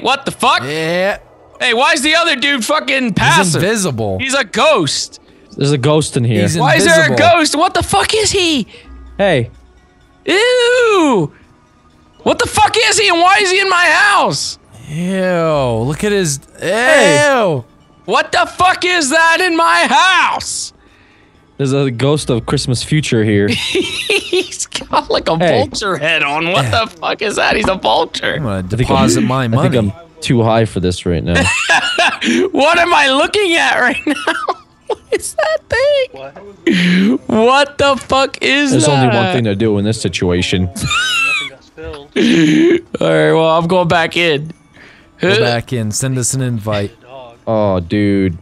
What the fuck? Yeah. Hey, why is the other dude fucking passive? He's passive? invisible. He's a ghost. There's a ghost in here. He's Why is there a ghost? What the fuck is he? hey, Ew! What the fuck is he and why is he in my house? Ew. Look at his. Ew. Hey. What the fuck is that in my house? There's a ghost of Christmas future here. He's got like a Hey. vulture head on. What the fuck is that? He's a I'm vulture. gonna I think deposit I'm- my I money. think I'm too high for this right now. What am I looking at right now? What is that thing? What the fuck is There's that? only one thing to do in this situation. Nothing got spilled. All right, well, I'm going back in. Go back in. Send us an invite. Oh, dude.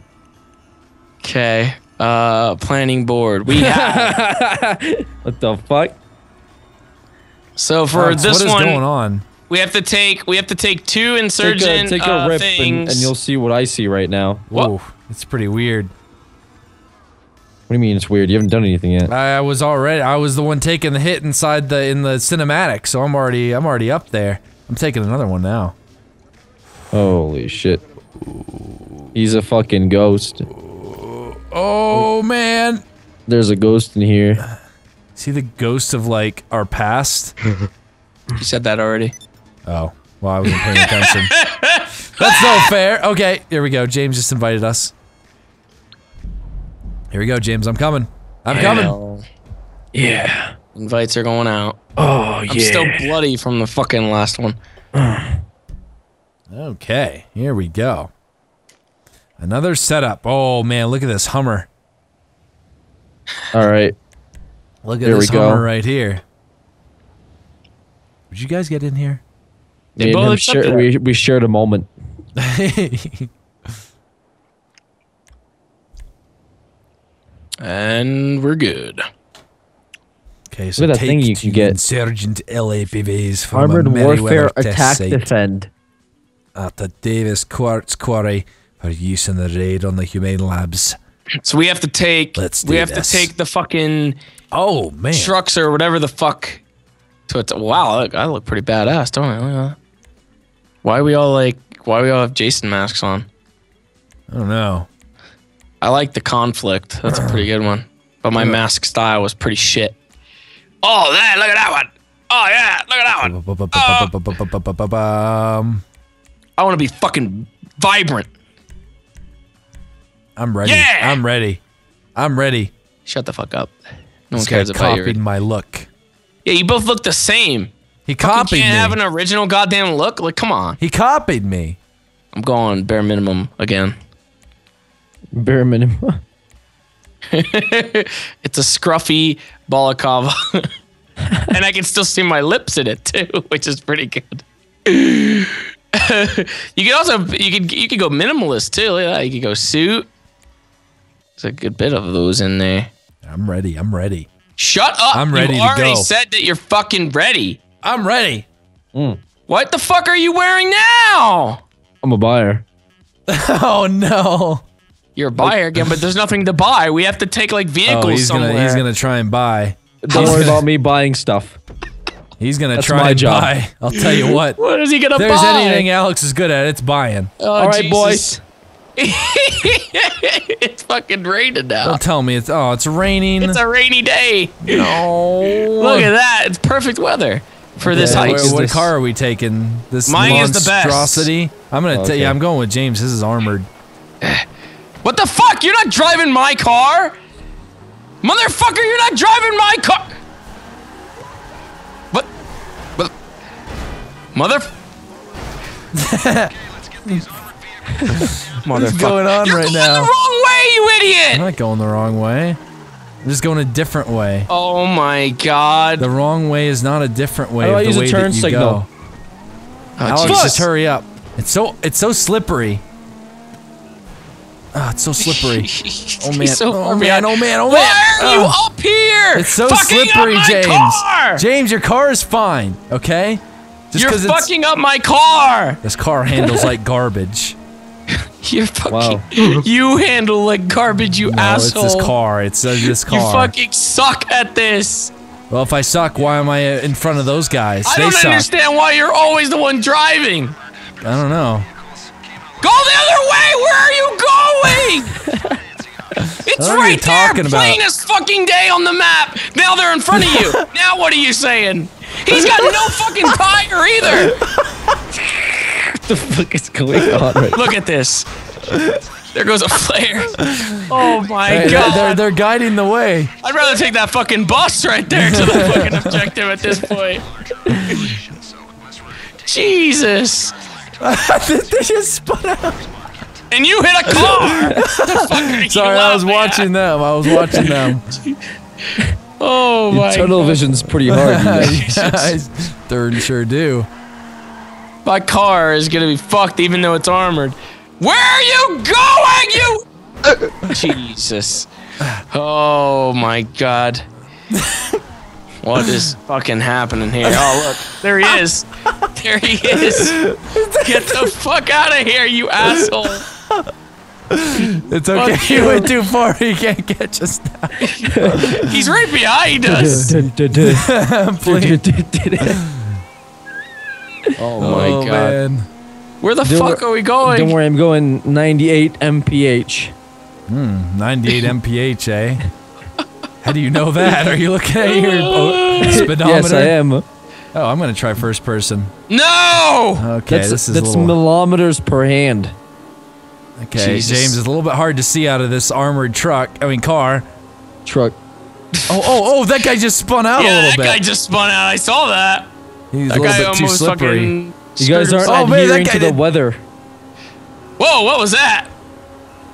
Okay. Uh, planning board. We have. What the fuck? so for Alex, this what is one, going on? we have to take we have to take two Take a, take a uh, rip and, things. and you'll see what I see right now. What? Whoa, it's pretty weird. What do you mean it's weird? You haven't done anything yet. I was already. I was the one taking the hit inside the in the cinematic, so I'm already. I'm already up there. I'm taking another one now. Holy shit. He's a fucking ghost. Oh man. There's a ghost in here. See the ghost of like our past. you said that already. Oh, well, I wasn't paying attention. That's no fair. Okay, here we go. James just invited us. Here we go, James. I'm coming. I'm coming. Yeah. Invites are going out. Oh, yeah. I'm still bloody from the fucking last one. Okay, here we go. Another setup. Oh man, look at this Hummer. All right. Look at Here this we go. Hummer right here. Did you guys get in here? They Me both him accepted share- we, we shared a moment. And we're good. Okay, so Look at that take thing you to can get. Insurgent LAPVs from Armored a warfare Merryweather test attack defend. at the Davis Quartz Quarry for use in the raid on the Humane Labs. So we have to take Let's we have this. to take the fucking Oh man, trucks or whatever the fuck. To it. Wow, look, I look pretty badass, don't I? Look at that. Why we all like? Why we all have Jason masks on? I don't know. I like the conflict. That's a pretty good one. But my mask style was pretty shit. Oh, that! Look at that one. Oh yeah, look at that one. Um, I want to be fucking vibrant. I'm ready. Yeah! I'm ready. I'm ready. Shut the fuck up. No one This cares guy about your. copied my look. Yeah, you both look the same. He You copied can't me. have an original goddamn look. Like, come on. he copied me. I'm going bare minimum again. Bare minimum. It's a scruffy balaclava, and I can still see my lips in it too, which is pretty good. you can also you could you could go minimalist too. Look at that. You could go suit. There's a good bit of those in there. I'm ready. I'm ready. Shut up! I'm ready You to already go. said that you're fucking ready. I'm ready. Hmm. What the fuck are you wearing now? I'm a buyer. Oh no. You're a buyer again, but there's nothing to buy. We have to take like oh, vehicles Oh, he's somewhere. gonna he's gonna try and buy. Don't He's worry gonna- about me buying stuff. He's gonna That's try my and job. buy. I'll tell you what. what is he gonna If there's buy? anything Alex is good at, it's buying. Oh, All right, Jesus. boys. it's fucking raining now. Don't tell me it's oh it's raining. It's a rainy day. no. Look at that. It's perfect weather for this hike. where- what this? car are we taking? This Mine is the best. monstrosity. I'm gonna tell Okay. you. I'm going with James. This is armored. What the fuck? You're not driving my car? Motherfucker, you're not driving my car. What? What? Mother. What's going on You're right going now? the wrong way, you idiot! I'm not going the wrong way. I'm just going a different way. Oh my god. The wrong way is not a different way. How do of I the use a turn that you signal? Go. Oh, Alex, Jesus. just hurry up. It's so it's so slippery. Ah, it's so slippery. Oh man! So oh man! Oh man! Oh man! Why are you Ah. up here? It's so Fucking slippery, James. Car! James, your car is fine, okay? Just You're 'cause it's- fucking up my car. This car handles like garbage. You're fucking. Wow. You handle like garbage, you No, asshole. it's this car. It's uh, this car. You fucking suck at this. well, if I suck, why am I uh, in front of those guys? I they don't suck. understand why you're always the one driving. I don't know. Go the other way! Where are you going? it's right there, about? plain as fucking day on the map. Now they're in front of you. now what are you saying? He's got no fucking tire either. What the fuck is going on right Look at this. There goes a flare. Oh my Hey, they're, god. they're, they're guiding the way. I'd rather take that fucking bus right there to the fucking objective at this point. Jesus. they just spun out. And you hit a car. the fuck are you Sorry, I was laughing at? watching them. I was watching them. Oh now? my Tunnel god. vision's pretty hard. you guys. I darn sure do. My car is gonna be fucked even though it's armored. Where are you going, you? Jesus. Oh my god. What is fucking happening here? Oh look, there he is. There he is. Get the fuck out of here, you asshole. It's okay. Fuck You you. went too far. He can't catch us now. He's right behind us. Please. Oh my oh, god. man. Where the Don't fuck wor- are we going? Don't worry, I'm going 98 mph. 98 mph, eh? How do you know that? Are you looking at your oh, speedometer? Yes, I am. Oh, I'm gonna try first person. No! Okay, That's this is that's a little, millimeters per hand. okay. Jesus. James it's a little bit hard to see out of this armored truck. I mean car. Truck. Oh, oh, oh! That guy just spun out a Yeah, little that bit. guy just spun out. I saw that. He's That a little bit too slippery. You guys aren't Oh, man, that adhering guy to the did- weather. Whoa, what was that?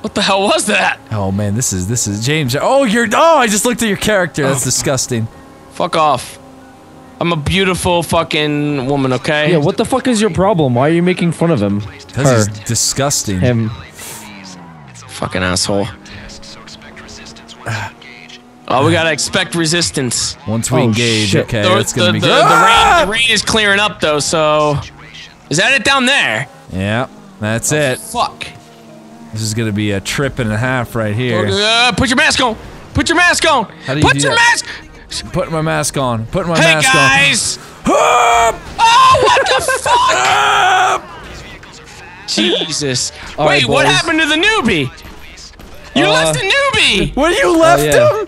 What the hell was that? Oh man, this is this is James. Oh, you're. Oh, I just looked at your character. That's oh. disgusting. Fuck off. I'm a beautiful fucking woman, okay? Yeah, what the fuck is your problem? Why are you making fun of him? Because Her. disgusting. Him. Fucking asshole. Oh, we gotta expect resistance. Once we Oh, engage, shit. okay, The, that's gonna the- be the- good. the Ah! rain, the rain is clearing up though, so. Is that it down there? Yeah, that's it. Fuck. This is gonna be a trip and a half right here. Uh, put your mask on. Put your mask on. How do you Put do your that? mask. Putting my mask on. Putting my Hey mask guys. on. Hey guys. oh, what the fuck? Jesus. All right, Wait, what happened to the newbie? You Uh, left the newbie. What? You left yeah. him?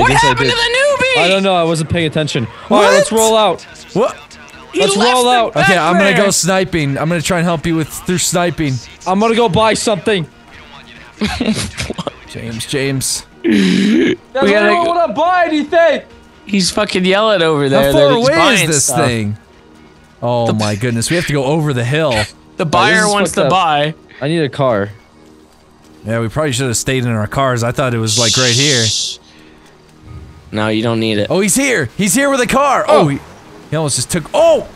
What happened to the newbie? I don't know. I wasn't paying attention. All right, let's roll out. What? He Let's roll out. Okay, I'm gonna go sniping. I'm gonna try and help you with through sniping. I'm gonna go buy something. James, James. we gotta I don't go- want to buy anything. He's fucking yelling over there. How far away is this stuff. thing? Oh my goodness, we have to go over the hill. The oh, buyer is wants to up. buy. I need a car. Yeah, we probably should have stayed in our cars. I thought it was like right here. No, you don't need it. Oh, he's here. He's here with a car. Oh, oh. he, he almost just took. Oh,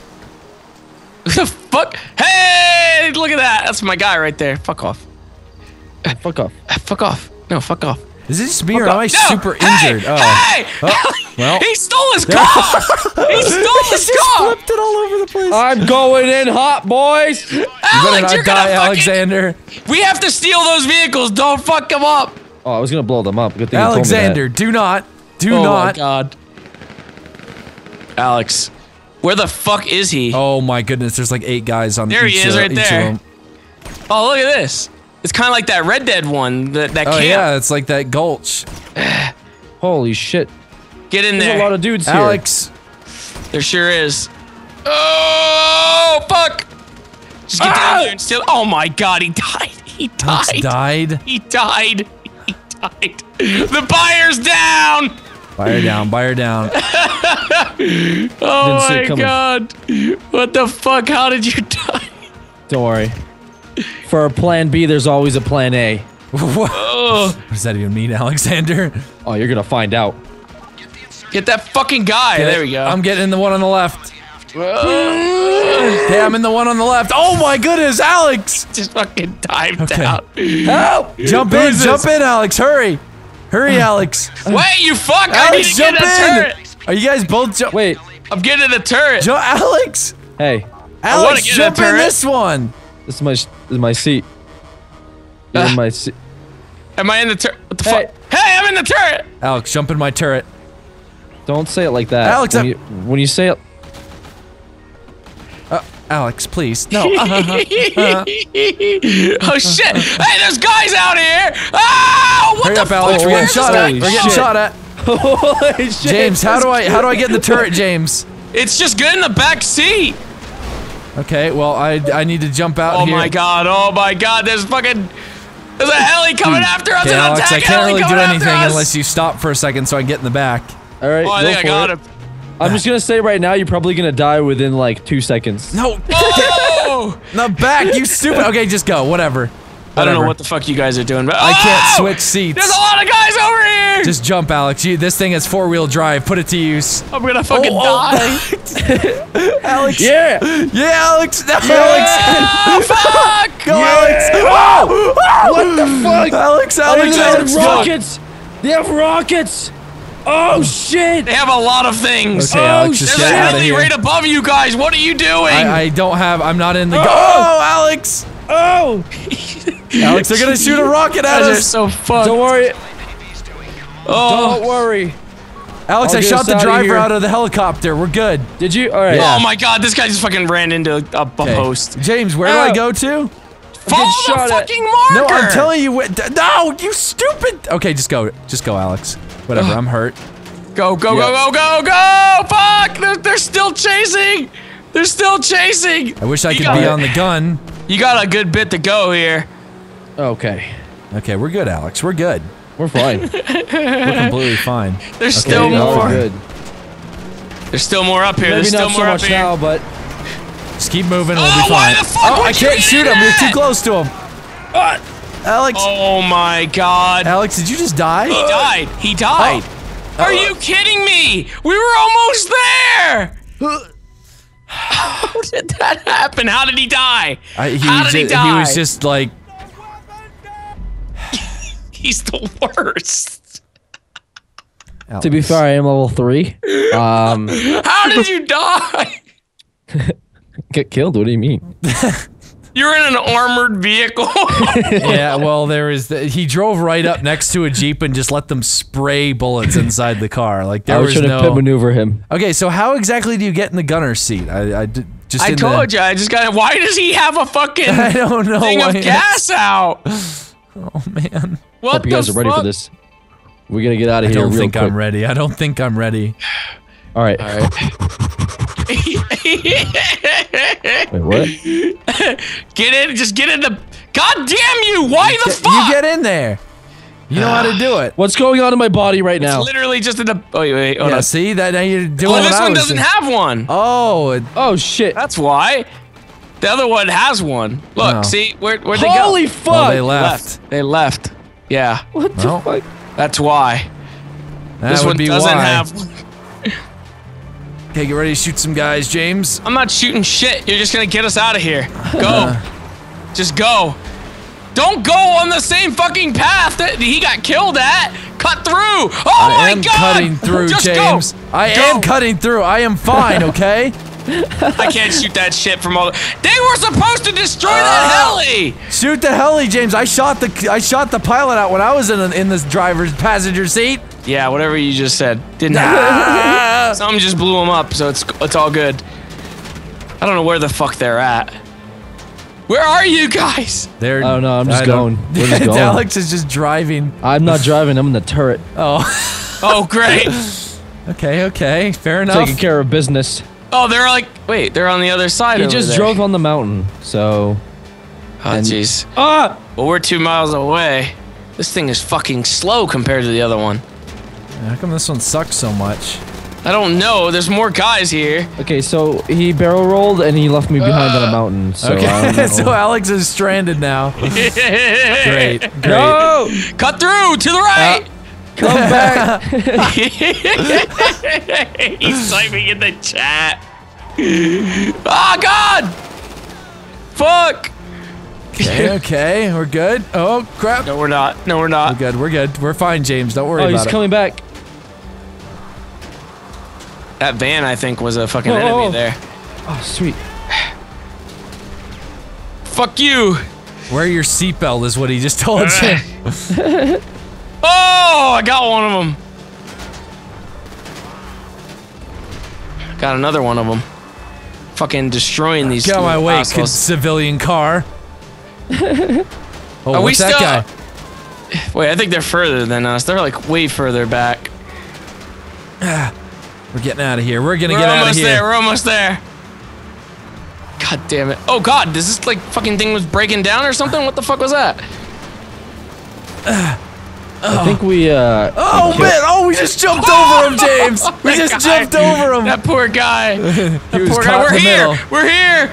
the fuck? Hey, look at that. That's my guy right there. Fuck off. Fuck off. Fuck off. No, fuck off. is this just me or Fuck am I. No, super hey, injured? Oh, Hey! Oh, well. he stole his car! he stole his car! flipped it all over the place. I'm going in hot, boys. you better not you're die, gonna fucking- Alexander. We have to steal those vehicles. Don't fuck them up. Oh, I was gonna blow them up. Good thing you told me that. Alexander, do not, do oh my not. god. Alex, where the fuck is he? Oh, Oh my goodness, there's like eight guys on There he is right each there. Oh, look at this. It's kind of like that Red Dead one. That that Oh camp. yeah, it's like that gulch. Holy shit. Get in There's there. a lot of dudes here. Alex, There sure is. Oh fuck! Just get Ah! down there and steal. Oh my god, he died. He died. Alex died. died. He died. He died. The buyer's down. Buy her down, buy her down. Oh Didn't my god. What the fuck? How did you die? Don't worry. For a plan B, there's always a plan A. what Oh, does that even mean, Alexander? Oh, you're gonna find out. get that fucking guy. there we go. I'm getting the one on the left. Okay, I'm in the one on the left. Oh my goodness, Alex! just fucking dived Okay. out. Help! Jump in, jump in, Alex, hurry! Hurry, Alex! Wait, you fuck! I need Alex, to get jump in the in! turret. Are you guys both jump? Wait. I'm getting in the turret. Ju- Alex! Hey, wanna Alex, get in jump in this one! this is my this is my seat. You're in Ah. my seat. Am I in the turret? What the Hey. fuck? Hey, I'm in the turret. Alex, jump in my turret. Don't say it like that. Alex, when I'm- you, when you say it, Alex, please. No. Uh, oh shit! Hey, there's guys out here! Oh, what hurry the up, Alex. fuck? We're getting shot at. We're getting shot at. Holy shit. James, how do I how do I get in the turret, James? It's just good in the back seat. Okay, well I I need to jump out Oh here. my god! Oh my god! There's fucking there's a heli coming hmm. after us. Okay, Alex, I can't really do anything unless you stop for a second so I can get in the back. All right, Oh, I go think I got it. him. I'm just gonna say right now, you're probably gonna die within like two seconds. No, Oh! the back, you stupid. Okay, just go. Whatever. I don't know what the fuck you guys are doing, but I can't Oh! switch seats. There's a lot of guys over here. Just jump, Alex. You, this thing has four wheel drive. Put it to use. I'm gonna fucking Oh, oh die. Oh. Alex. Yeah. Yeah, Alex. No, Alex. oh fuck! Go, Alex. Oh, oh. What the fuck? Alex, Oh, Alex, they Alex. have rockets. They have rockets. Oh shit. They have a lot of things. Okay, Alex, oh, just There's get a out of heli here. right above you guys. What are you doing? I, I don't have. I'm not in the. Oh, go- Oh. oh, Alex. Oh. Alex, they're gonna shoot a rocket at guys are us. so fucked. Don't worry. oh. Don't worry. Alex, I'll I shot the outta driver here. out of the helicopter. We're good. Did you? All right. Oh my god, this guy just fucking ran into a, a Okay. post. James, where do Oh. I go to? Follow shot the at. fucking marker! No, I'm telling you. What, no, you stupid. Okay, just go. Just go, Alex. Whatever. I'm hurt. Go, go, Yeah. go, go, go, go! Fuck! They're, they're still chasing! They're still chasing! I wish I You could be it. on the gun. You got a good bit to go here. Okay. Okay, we're good, Alex. We're good. We're fine. We're completely fine. There's still Okay, more. Good. There's still more up here. Maybe There's still not so more up much here. now, but Just keep moving. We'll Oh, be why fine. the fuck oh, would I you can't shoot in him. You're too close to him. Uh, Alex. Oh my god. Alex, did you just die? He died. He died. Oh. Are you kidding me? We were almost there. How did that happen? How did he die? I, he, How was did he ju- die? was just like, He's the worst. to be fair, I am level three. Um, How did you die? get killed. What do you mean? You're in an armored vehicle. yeah. Well, there is. The, he drove right up next to a jeep and just let them spray bullets inside the car. Like there I was was trying to pit maneuver him. Okay, so how exactly do you get in the gunner's seat? I, I d- just. I told the, you. I just got. Why does he have a fucking I don't know. thing of why- gas out? Oh man. What Hope you guys the are ready fuck? for this. We're gonna get out of I here don't real think quick. I'm ready. I don't think I'm ready. All right. All right. Wait, what? get in. Just get in the. God damn you! Why the Get- fuck? You get in there. You know how to do it. What's going on in my body right now? It's literally just in the. Oh wait, wait. Hold Yeah, on. see that now you're doing Oh, what this I one was doesn't doing. have one. Oh, it- Oh shit! That's why. The other one has one. Look, No. see where where'd they Holy fuck! oh, they They left. They left. Yeah, What the Well, fuck? that's why. That this would one be doesn't why. have. Okay, get ready to shoot some guys, James. I'm not shooting shit. You're just gonna get us out of here. Go. Uh-huh. just go. Don't go on the same fucking path that he got killed at. Cut through. Oh I my am god! cutting through, Just James. Go. I Go. am cutting through. I am fine, okay? I can't shoot that shit from all. They were supposed to destroy Ah. that heli. Shoot the heli, James. I shot the I shot the pilot out when I was in in this driver's passenger seat. Yeah, whatever you just said didn't happen. Something just blew him up, so it's it's all good. I don't know where the fuck they're at. Where are you guys? They're, I don't know, I'm just I going. We're just going. Alex is just driving. I'm not driving. I'm in the turret, Oh, Oh great. okay, okay, fair enough. taking care of business. Oh, they're like wait, they're on the other side. He over just there. drove on the mountain, so. Oh jeez. Ah! Well, we're two miles away. This thing is fucking slow compared to the other one. How come this one sucks so much? I don't know. There's more guys here. Okay, so he barrel rolled and he left me behind on a uh, mountain. So Okay, so Alex is stranded now. Great, great. no! Cut through to the right. Uh, come back! He's typing in the chat. Oh God! Fuck! Okay, okay, we're good. Oh crap. No, we're not. No, we're not. We're good. We're good. We're fine, James. Don't worry oh, he's about it. coming back. That van, I think, was a fucking Oh, enemy oh. there. Oh, sweet. Fuck you! Wear your seatbelt is what he just told you. Oh, I got one of them. Got another one of them. fucking destroying these. Get out my way, assholes. civilian car. oh, Are we what's that still- guy? Wait, I think they're further than us. They're like way further back. We're getting out of here. We're gonna We're get out of almost here. there. We're almost there. God damn it! Oh God, does this like fucking thing was breaking down or something? What the fuck was that? I think we, uh. Oh we man! Oh, we just jumped over him, James. We just guy. jumped over him. That poor guy. he was Poor guy. We're in the here. middle. We're here.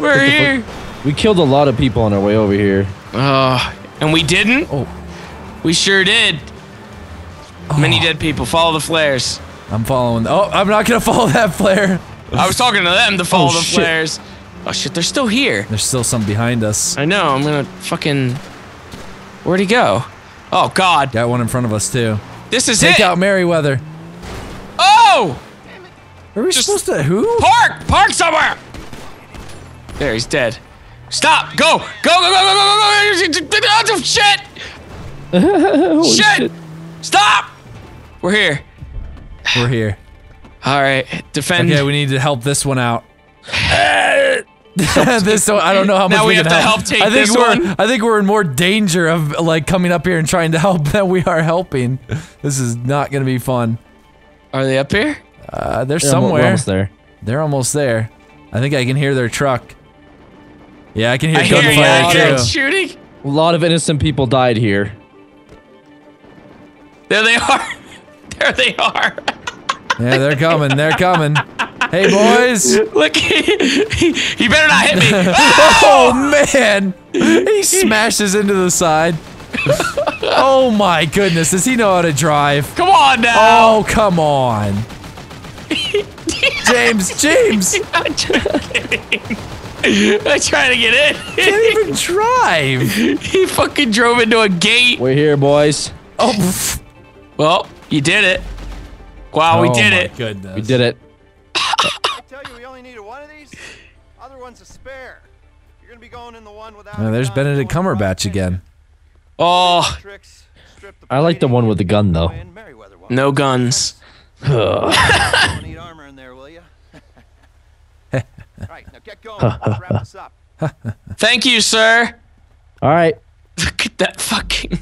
We're here. We killed a lot of people on our way over here. Oh, and we didn't. Oh. We sure did. Many dead people. Follow the flares. I'm following. Oh, I'm not gonna follow that flare. I was talking to them to follow Oh, the shit. flares. Oh shit, they're still here. There's still some behind us. I know. I'm gonna fucking. Where'd he go? Oh God, Got one in front of us too. this is it! Take out Merryweather. Oh, Are we Just- supposed to? Who? park, park somewhere. There, he's dead. Stop! Go! Go! Go! Go! Go! Go! Go! go. Shit! Holy Shit! Stop! We're here. We're here. All right, defend. Okay, we need to help this one out. this one, I don't know how much Now we can have to help take I think this we're, one. I think we're in more danger of like coming up here and trying to help than we are helping. This is not gonna be fun. Are they up here? Uh, they're Yeah, we're- we're somewhere. almost there. They're almost there. I think I can hear their truck. Yeah, I can hear I hear you. Gunfire hear too. shooting. A lot of innocent people died here. There they are. There they are. Yeah, they're coming. They're coming. Hey boys! Look, he, he better not hit me. Ah! Oh man! He smashes into the side. Oh my goodness! Does he know how to drive? Come on now. Oh come on! James, James, I'm just kidding. I'm trying to get in. can't even drive. he fucking drove into a gate. We're here, boys. Oh, pff. Well, you did it. Wow, we Oh, did my it. Goodness. We did it. I tell you, we only needed one of these. Other one's a spare. You're gonna be going in the one without. Oh, a there's gun, Benedict going Cumberbatch again. Oh, Tricks, strip the I like the one with the gun, though. and Merryweather one. no guns. Don't need armor in there, will you? All right, now get going. Let's wrap this up. Thank you, sir. All right. Look at that fucking.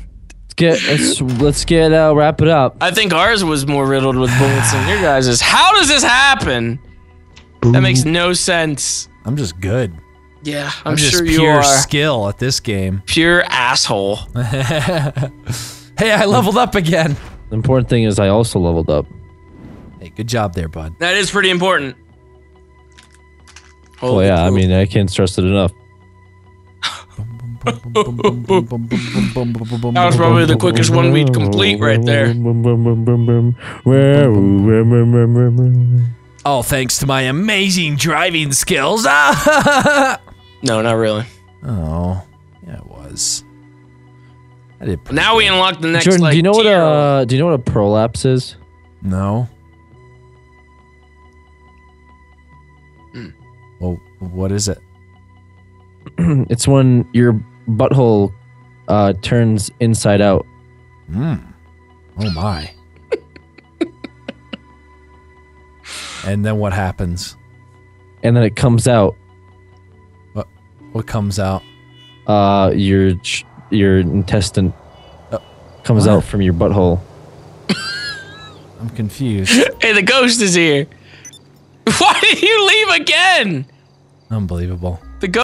Let's get let's let's get uh, wrap it up. I think ours was more riddled with bullets than your guys's. How does this happen? That makes no sense. I'm just good. Yeah, I'm, I'm, just sure you pure are. skill at this game. Pure asshole. Hey, I leveled up again. The important thing is I also leveled up. Hey, good job there, bud. That is pretty important. Well, Holy yeah, I mean I can't stress it enough. That was probably the quickest one we'd complete right there. Oh, thanks to my amazing driving skills. No, not really. Oh, yeah, it was. I did. pretty Now we unlock the next. Jordan, like, do you know what tier. uh do you know what a prolapse is? No. Hmm. Well, what is it? It's when your butthole uh turns inside out. Hmm. Oh my. and then what happens? And then it comes out What What comes out? uh your your intestine Uh, comes what? out from your butthole. I'm confused. Hey, the ghost is here. Why did you leave again? Unbelievable.